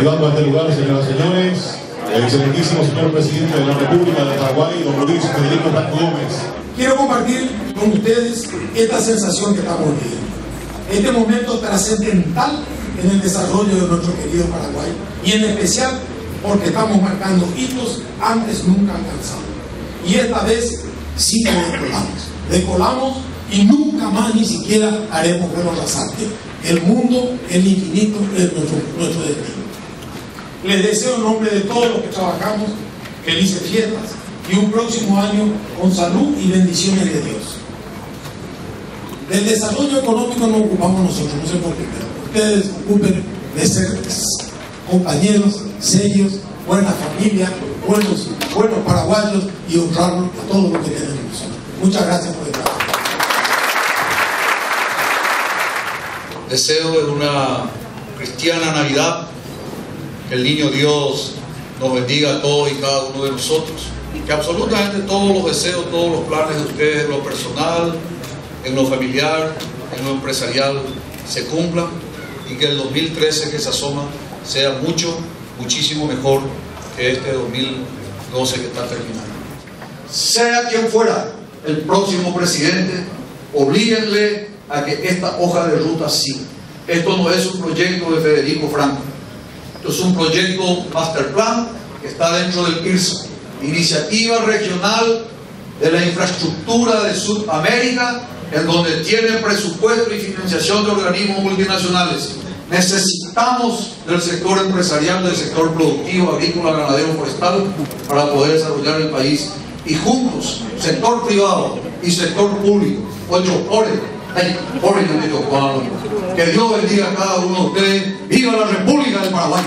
Arribando a este lugar, señoras y señores, el excelentísimo señor presidente de la República de Paraguay, don Luis Federico Franco Gómez. Quiero compartir con ustedes esta sensación que estamos viviendo. Este momento trascendental en el desarrollo de nuestro querido Paraguay y en especial porque estamos marcando hitos antes nunca alcanzados. Y esta vez sí que decolamos. Decolamos y nunca más ni siquiera haremos rasante. El mundo, el infinito es nuestro destino. Les deseo en nombre de todos los que trabajamos felices fiestas y un próximo año con salud y bendiciones de Dios. Del desarrollo económico nos ocupamos nosotros, no sé por qué, pero ustedes ocupen de ser compañeros, serios, buena familia, buenos, buenos paraguayos y honrarlos a todo lo que tenemos nosotros. Muchas gracias por estar. Deseo de una cristiana Navidad, el niño Dios nos bendiga a todos y cada uno de nosotros, que absolutamente todos los deseos, todos los planes de ustedes, en lo personal, en lo familiar, en lo empresarial, se cumplan y que el 2013 que se asoma sea mucho, muchísimo mejor que este 2012 que está terminando. Sea quien fuera el próximo presidente, oblíguenle a que esta hoja de ruta siga. Esto no es un proyecto de Federico Franco, esto es un proyecto master plan que está dentro del IRSA, Iniciativa Regional de la Infraestructura de Sudamérica, en donde tiene presupuesto y financiación de organismos multinacionales. Necesitamos del sector empresarial, del sector productivo, agrícola, ganadero, forestal, para poder desarrollar el país. Y juntos, sector privado y sector público, ocho, oren, oren, que Dios bendiga a cada uno de ustedes. ¡Viva la República del Paraguay!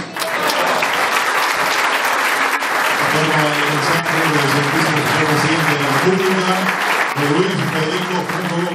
De Luis Federico.